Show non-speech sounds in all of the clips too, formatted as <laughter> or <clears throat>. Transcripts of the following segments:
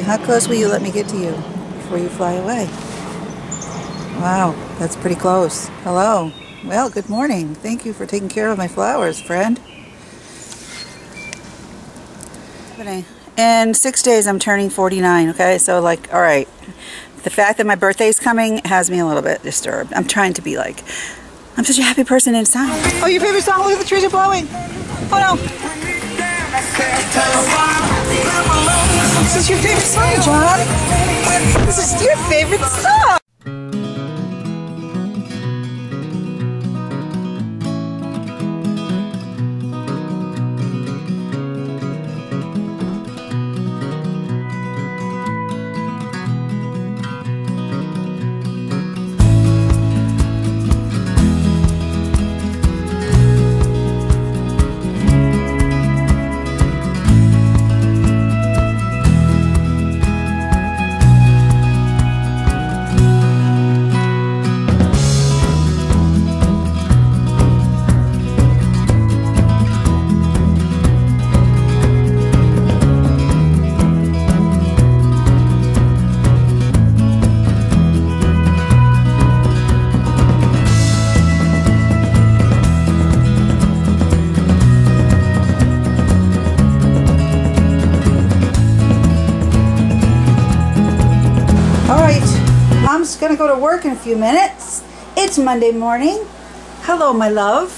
How close will you let me get to you before you fly away? Wow, that's pretty close. Hello. Well, good morning. Thank you for taking care of my flowers, friend. In six days, I'm turning 49, okay? So, like, all right. The fact that my birthday is coming has me a little bit disturbed. I'm trying to be like, I'm such a happy person inside. Oh, your favorite song? Look at the trees are blowing. Oh, no. This is your favorite song, John. This is your favorite song. Mom's gonna go to work in a few minutes. It's Monday morning. Hello, my love.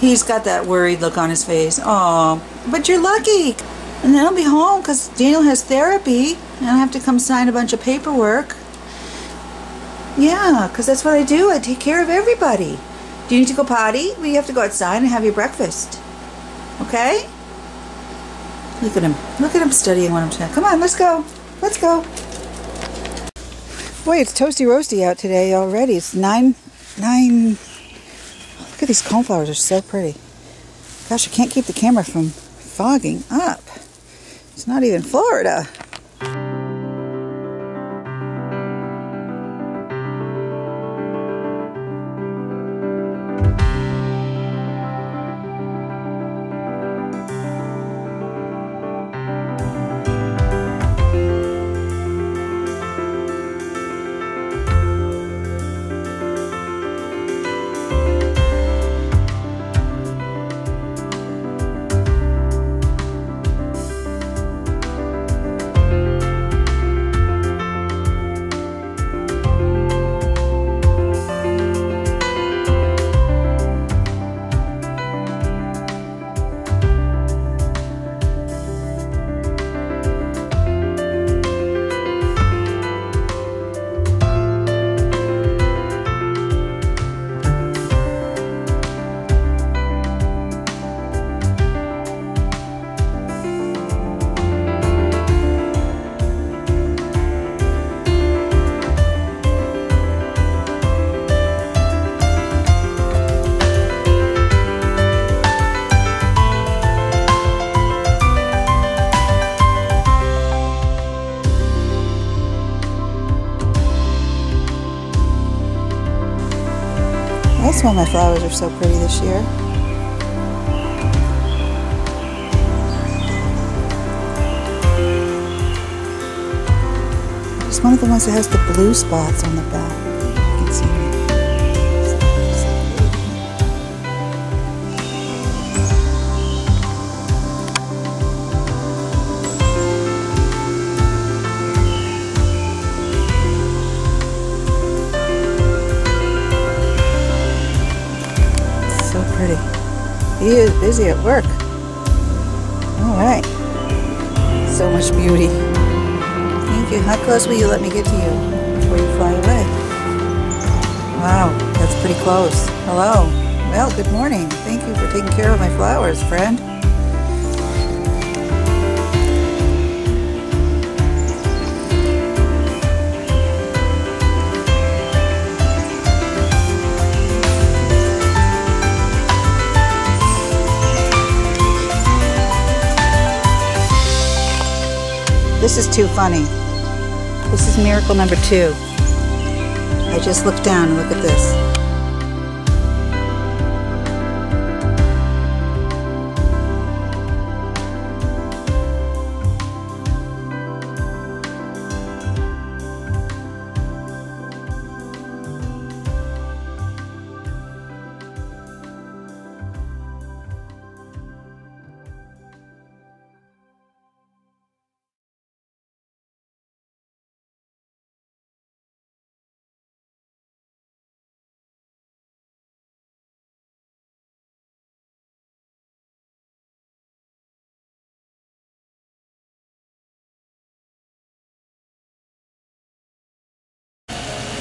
He's got that worried look on his face. Oh, but you're lucky. And then I'll be home because Daniel has therapy and I have to come sign a bunch of paperwork. Yeah, because that's what I do. I take care of everybody. Do you need to go potty? Well, you have to go outside and have your breakfast. Okay? Look at him. Look at him studying what I'm saying. Come on, let's go. Let's go. Boy, it's toasty roasty out today already. It's nine, nine. Look at these coneflowers; they're so pretty. Gosh, I can't keep the camera from fogging up. It's not even Florida. That's why my flowers are so pretty this year. It's one of the ones that has the blue spots on the back. He is busy at work. All right. So much beauty. Thank you. How close will you let me get to you before you fly away? Wow, that's pretty close. Hello. Well, good morning. Thank you for taking care of my flowers, friend. This is too funny. This is miracle number two. I just looked down and look at this.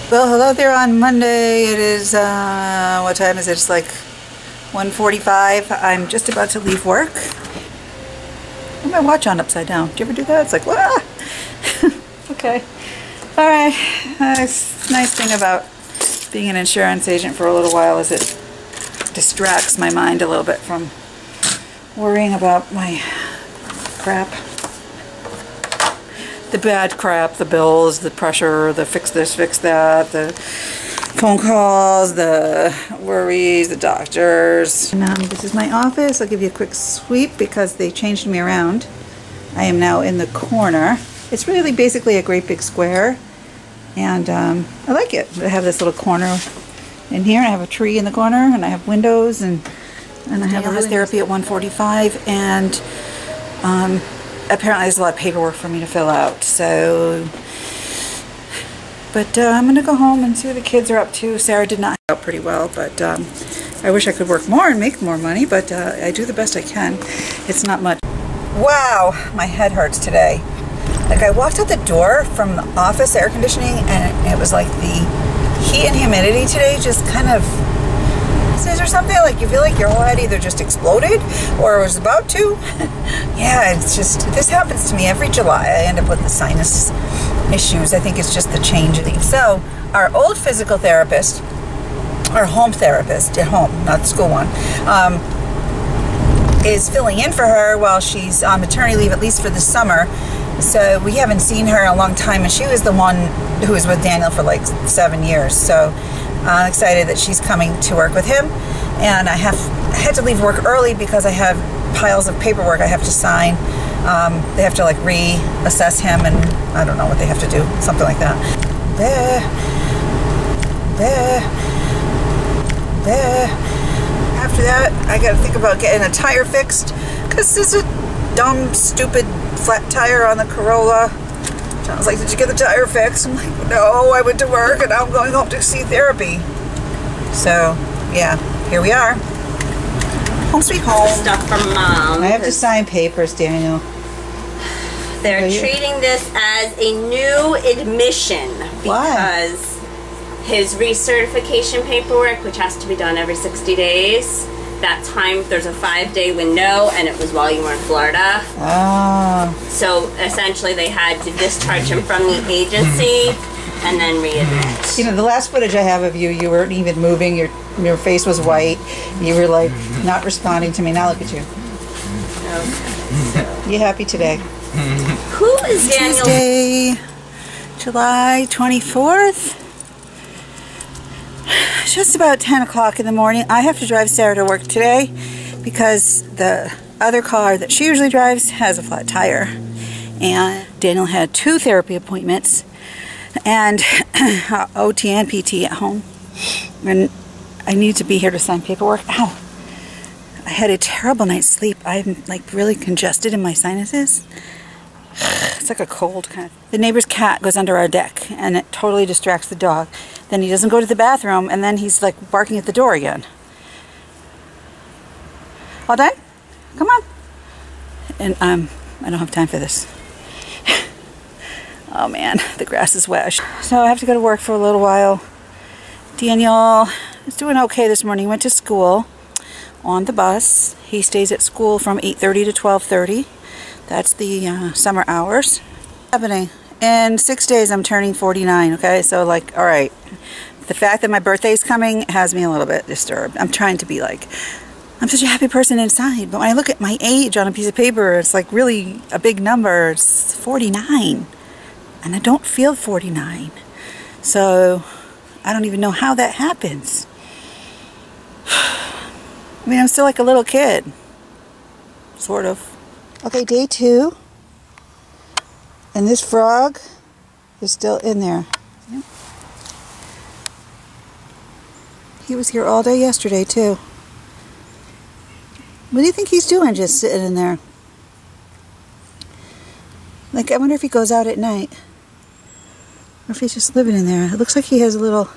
Well, hello there on Monday. It is, uh, what time is it? It's like 1.45. I'm just about to leave work. Put my watch on upside down. Do you ever do that? It's like, wow. <laughs> okay. All right. Nice, nice thing about being an insurance agent for a little while is it distracts my mind a little bit from worrying about my crap the bad crap, the bills, the pressure, the fix this, fix that, the phone calls, the worries, the doctors. And, um, this is my office. I'll give you a quick sweep because they changed me around. I am now in the corner. It's really basically a great big square and um, I like it. I have this little corner in here and I have a tree in the corner and I have windows and and I have a therapy at 145 and um, apparently there's a lot of paperwork for me to fill out. So, but uh, I'm going to go home and see what the kids are up to. Sarah did not out pretty well, but um, I wish I could work more and make more money, but uh, I do the best I can. It's not much. Wow, my head hurts today. Like I walked out the door from the office air conditioning and it was like the heat and humidity today just kind of or something? Like you feel like your whole head either just exploded or was about to? <laughs> yeah, it's just, this happens to me every July. I end up with the sinus issues. I think it's just the change. So, our old physical therapist, our home therapist at home, not the school one, um, is filling in for her while she's on maternity leave, at least for the summer. So we haven't seen her in a long time, and she was the one who was with Daniel for like seven years. So I'm excited that she's coming to work with him. And I have had to leave work early because I have piles of paperwork I have to sign. Um, they have to like reassess him and I don't know what they have to do, something like that. There, there, there. After that, I got to think about getting a tire fixed because this is a dumb, stupid flat tire on the Corolla. John's like, did you get the tire fixed? I'm like, no, I went to work and I'm going home to see therapy. So, yeah, here we are. Home sweet home. Stuff from mom. I have to sign papers, Daniel. They're treating this as a new admission because Why? his recertification paperwork, which has to be done every 60 days, that time there's a five day window and it was while you were in Florida. Oh. So essentially they had to discharge him from the agency and then readmit. You know, the last footage I have of you, you weren't even moving. Your your face was white. You were like not responding to me. Now look at you. Okay. You happy today? Who is Daniel? Tuesday, July 24th just about 10 o'clock in the morning. I have to drive Sarah to work today because the other car that she usually drives has a flat tire. And Daniel had two therapy appointments and <clears throat> OT and PT at home. And I need to be here to sign paperwork. Ow! I had a terrible night's sleep. I'm like really congested in my sinuses. <sighs> It's like a cold kind of. The neighbor's cat goes under our deck and it totally distracts the dog. Then he doesn't go to the bathroom and then he's like barking at the door again. All done? Come on. And um, I don't have time for this. <laughs> oh man, the grass is wet. So I have to go to work for a little while. Daniel is doing okay this morning. He went to school on the bus. He stays at school from 8.30 to 12.30. That's the uh, summer hours. Happening. In six days, I'm turning 49, okay? So, like, all right. The fact that my birthday is coming has me a little bit disturbed. I'm trying to be like, I'm such a happy person inside. But when I look at my age on a piece of paper, it's like really a big number. It's 49. And I don't feel 49. So, I don't even know how that happens. <sighs> I mean, I'm still like a little kid. Sort of. Okay, day two. And this frog is still in there. Yep. He was here all day yesterday, too. What do you think he's doing just sitting in there? Like, I wonder if he goes out at night. Or if he's just living in there. It looks like he has a little,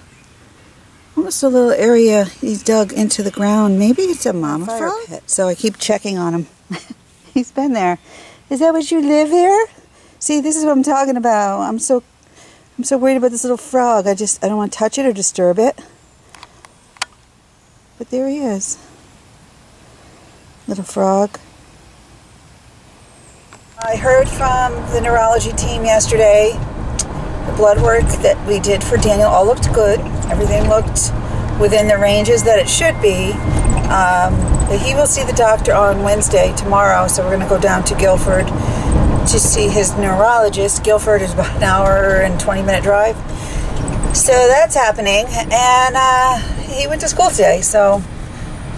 almost a little area he's dug into the ground. Maybe it's a mama frog. Pit. So I keep checking on him. <laughs> he's been there. Is that what you live here? See, this is what I'm talking about. I'm so I'm so worried about this little frog. I just, I don't want to touch it or disturb it. But there he is. Little frog. I heard from the neurology team yesterday. The blood work that we did for Daniel all looked good. Everything looked within the ranges that it should be. Um, but he will see the doctor on Wednesday, tomorrow, so we're going to go down to Guilford to see his neurologist. Guilford is about an hour and 20 minute drive. So that's happening. And uh, he went to school today, so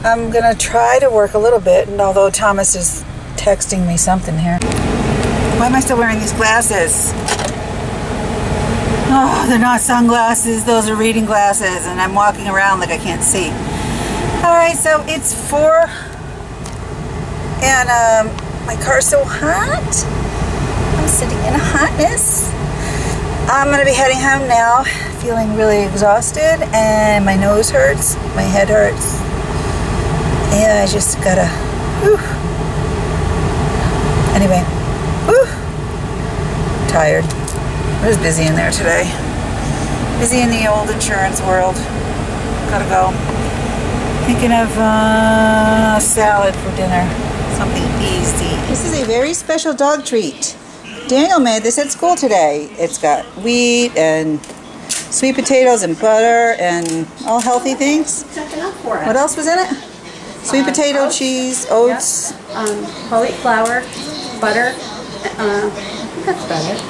I'm to try to work a little bit. And although Thomas is texting me something here. Why am I still wearing these glasses? Oh, they're not sunglasses, those are reading glasses, and I'm walking around like I can't see. Alright, so it's four, and um, my car's so hot. I'm sitting in a hotness. I'm gonna be heading home now, feeling really exhausted, and my nose hurts, my head hurts. Yeah, I just gotta, whew. Anyway, whew. Tired. It was busy in there today. Busy in the old insurance world. Gotta go. Thinking of uh, salad for dinner. Something easy. This is a very special dog treat. Daniel made this at school today. It's got wheat and sweet potatoes and butter and all healthy things. What else was in it? Sweet potato, cheese, oats. um, whole wheat flour, butter. Uh, that's about it.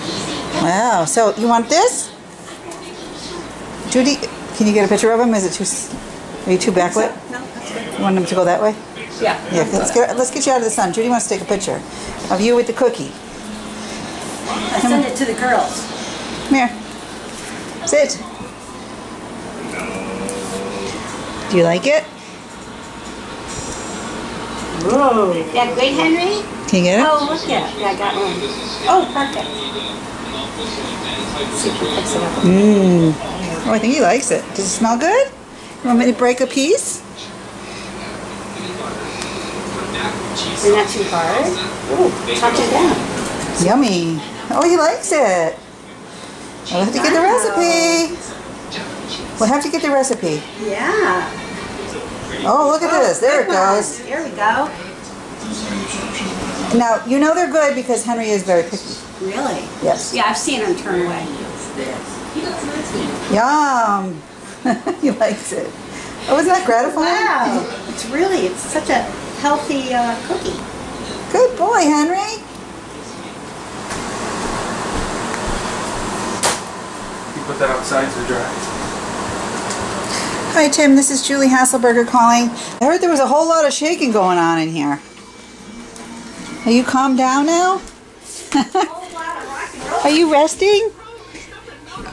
Wow. So you want this? Judy, can you get a picture of him? Is it too? Are you too backlit? No, that's good. You want him to go that way? Yeah. Yeah. Let's get let's get you out of the sun. Judy wants to take a picture of you with the cookie. I send it to the girls. Come here. Sit. Do you like it? Whoa. That great, Henry? Can you get it? Oh, look at it. Yeah, I got one. Oh, perfect. See if he picks it up. Mmm. Oh, I think he likes it. Does it smell good? You want me to break a piece? Isn't that too hard? Ooh, touch it down. Yummy. Oh, he likes it. We'll have to get the recipe. We'll have to get the recipe. Yeah. Oh, look at this. There it Good one. goes. There we go. Now, you know they're good because Henry is very picky. Really? Yes. Yeah, I've seen him turn away. Yum. <laughs> he likes it. Oh, isn't that gratifying? Wow. It's really, it's such a healthy uh, cookie. Good boy, Henry. You put that outside to dry. Hi, Tim. This is Julie Hasselberger calling. I heard there was a whole lot of shaking going on in here. Are you calmed down now? <laughs> Are you resting?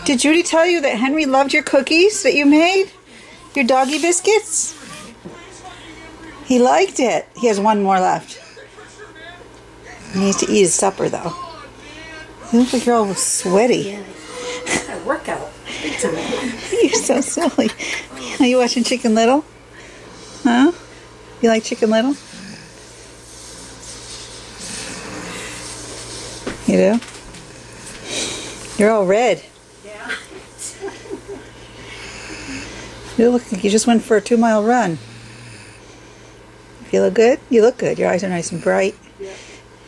Did Judy tell you that Henry loved your cookies that you made? Your doggy biscuits? He liked it. He has one more left. He needs to eat his supper, though. You look like you're all sweaty. A workout. <laughs> You're so silly. Are you watching Chicken Little? Huh? You like Chicken Little? You do? You're all red. Yeah. You look like you just went for a two mile run. You look good? You look good. Your eyes are nice and bright. Yeah.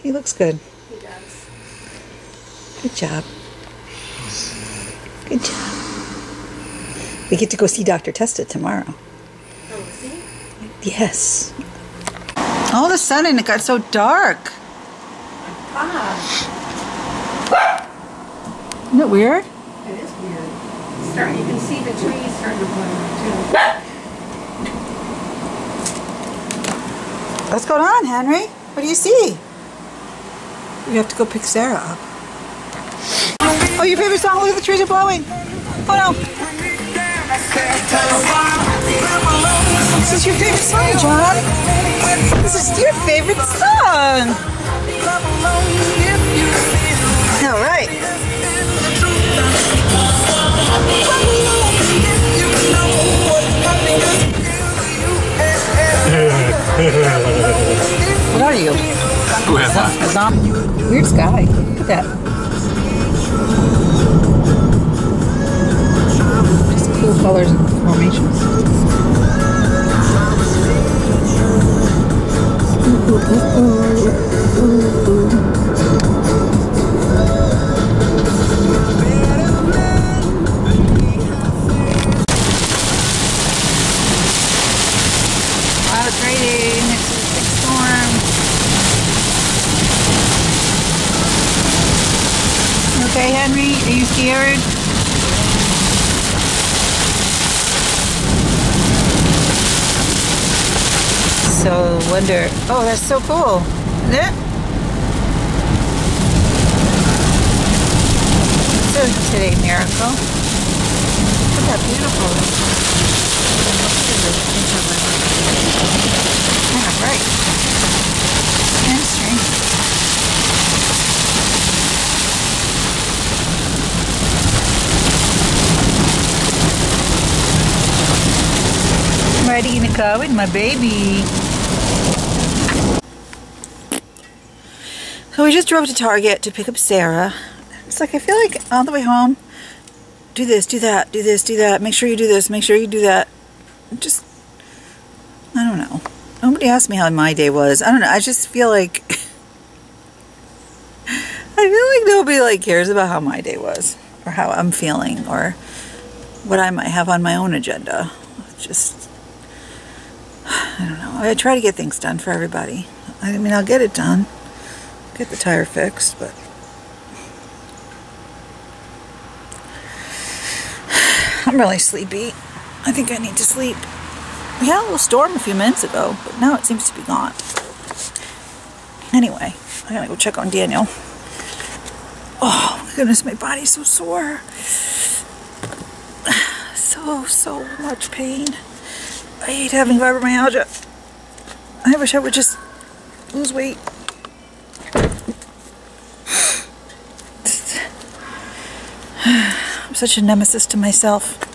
He looks good. He does. Good job. Good job. We get to go see Dr. Testa tomorrow. Oh. Yes. All of a sudden it got so dark. Ah, Isn't it weird? it is weird. Start, you can see the trees starting to blur too. What's going on, Henry? What do you see? You have to go pick Sarah up. Oh, your favorite song? Look at the trees are blowing. Oh no. This is your favorite song, John. This is your favorite song. All right. <laughs> What are you? Who am I? Weird sky. Look at that. Colors and formations. Ooh, ooh, ooh, So wonder. Oh, that's so cool, isn't it? So today miracle. Look how beautiful. Kind of. And strange. I'm ready the car with my baby. So we just drove to Target to pick up Sarah. It's like I feel like on the way home, do this, do that, do this, do that. Make sure you do this, make sure you do that. Just, I don't know. Nobody asked me how my day was. I don't know. I just feel like, <laughs> I feel like nobody like cares about how my day was or how I'm feeling or what I might have on my own agenda. It's just, <sighs> I don't know. I try to get things done for everybody. I mean, I'll get it done. Get the tire fixed, but I'm really sleepy. I think I need to sleep. We had a little storm a few minutes ago, but now it seems to be gone. Anyway, I gotta go check on Daniel. Oh my goodness, my body's so sore. <sighs> So, so much pain. I hate having fibromyalgia. I wish I would just lose weight. I'm such a nemesis to myself.